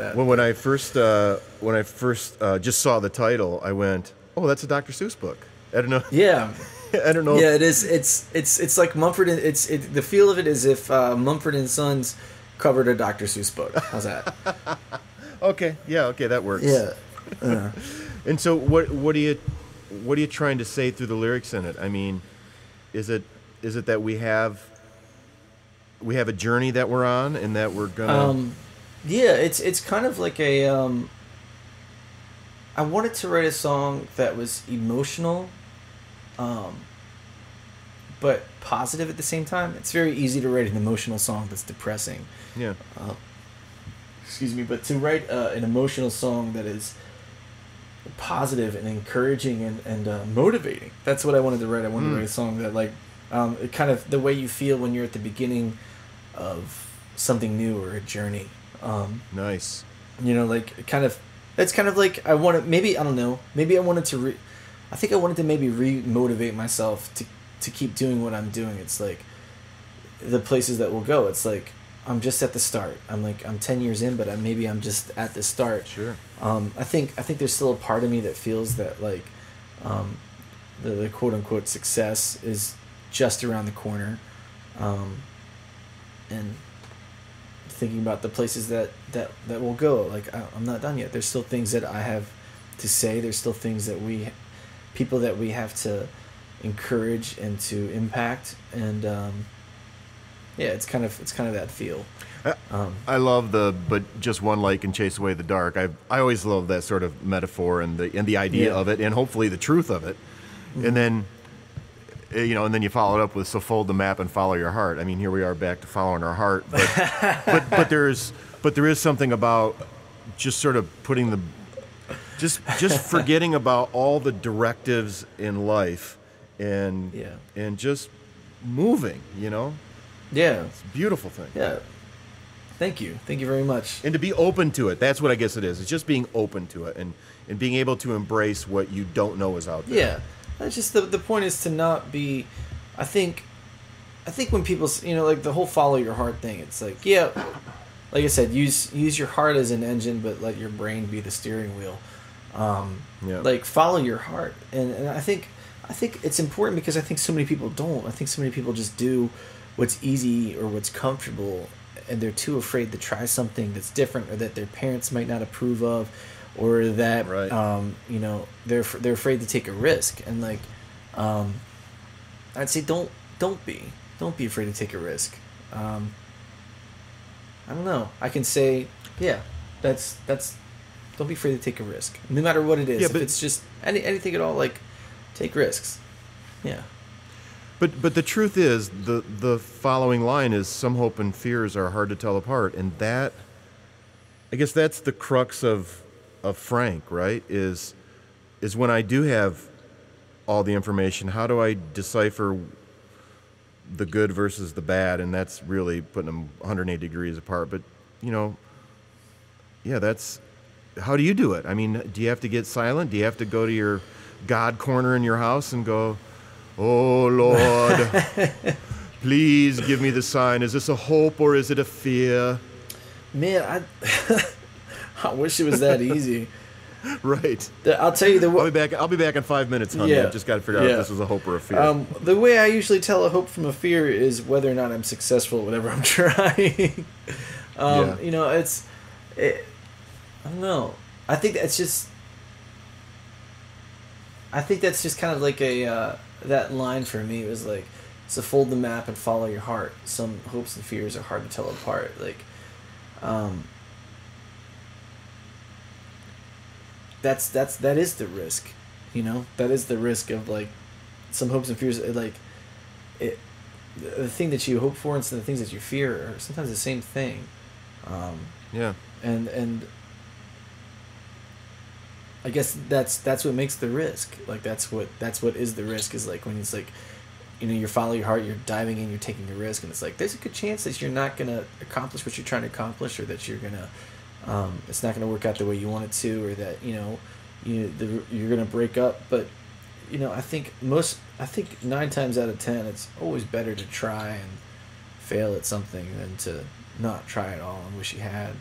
that. Well, when I first uh, when I first uh, just saw the title, I went, "Oh, that's a Dr. Seuss book." I don't know. yeah, I don't know. yeah, it is. It's it's it's like Mumford. And, it's it, the feel of it is if uh, Mumford and Sons covered a Dr. Seuss book. How's that? Okay. Yeah. Okay. That works. yeah. Uh, And so, what what are you what are you trying to say through the lyrics in it? I mean, is it is it that we have we have a journey that we're on and that we're gonna um, yeah, it's it's kind of like a. Um, I wanted to write a song that was emotional, um, but positive at the same time. It's very easy to write an emotional song that's depressing. yeah Uh, excuse me, but to write uh, an emotional song that is positive and encouraging and, and uh, motivating. That's what I wanted to write. I wanted Mm. to write a song that like um, it kind of the way you feel when you're at the beginning of something new or a journey. Um, nice you know, like kind of it's kind of like I wanted maybe I don't know maybe I wanted to re I think I wanted to maybe re motivate myself to to keep doing what I'm doing. It's like the places that we'll go. It's like I'm just at the start. I'm like I'm ten years in, but I, maybe I'm just at the start. sure Um, I think I think there's still a part of me that feels that like um, the, the quote unquote success is just around the corner, um, and thinking about the places that that that will go. Like I, I'm not done yet. There's still things that I have to say. There's still things that we people that we have to encourage and to impact and um, yeah, it's kind of it's kind of that feel. I- Um, I love the but just one light can chase away the dark. I I always love that sort of metaphor and the and the idea Yeah. of it and hopefully the truth of it. And then Eh, you know, and then you follow it up with so fold the map and follow your heart. I mean, here we are back to following our heart, but but, but there's but there is something about just sort of putting the just just forgetting about all the directives in life and Yeah. and just moving, you know? yeah, It's a beautiful thing. yeah. Thank you, thank you very much. and to be open to it that's what i guess it is it's just being open to it and and being able to embrace what you don't know is out there Yeah, that's just the the point is to not be. I think, I think when people you know like the whole follow your heart thing, it's like yeah, like I said, use use your heart as an engine, but let your brain be the steering wheel. Um, Yeah. Like follow your heart, and and I think I think it's important because I think so many people don't. I think so many people just do what's easy or what's comfortable, and they're too afraid to try something that's different or that their parents might not approve of, or that Right. um, you know they're they're afraid to take a risk. And like, um, I'd say don't don't be don't be afraid to take a risk. Um, I don't know. I can say yeah, that's that's don't be afraid to take a risk, no matter what it is. Yeah, if but- it's just any anything at all, like take risks. Yeah. but but the truth is the the following line is some hope and fears are hard to tell apart and that i guess that's the crux of of frank right is is when i do have all the information how do i decipher the good versus the bad? And that's really putting them 180 degrees apart. But you know yeah that's how do you do it? I mean do you have to get silent? Do you have to go to your god corner in your house and go oh lord please give me the sign. Is this a hope or is it a fear? Man, I I wish it was that easy. right I'll tell you the i'll be way. back i'll be back in five minutes honey Yeah. i've just got to figure out if this was a hope or a fear Um, the way I usually tell a hope from a fear is whether or not I'm successful at whatever I'm trying. um, Yeah. You know, it's, it, I don't know. I think that's just, I think that's just kind of like a uh, that line for me was like, so fold the map and follow your heart. Some hopes and fears are hard to tell apart. Like, um, that's that's that is the risk, you know. That is the risk of like some hopes and fears. it, Like, it the thing that you hope for and some of the things that you fear are sometimes the same thing. Um, yeah and and I guess that's that's what makes the risk. Like that's what that's what is the risk is like when it's like you know, you follow your heart, you're diving in, you're taking a risk, and it's like there's a good chance that you're not gonna accomplish what you're trying to accomplish, or that you're gonna, um, it's not gonna work out the way you want it to, or that you know, you the, you're gonna break up. But you know, I think most, I think nine times out of ten, it's always better to try and fail at something than to not try at all and wish you had.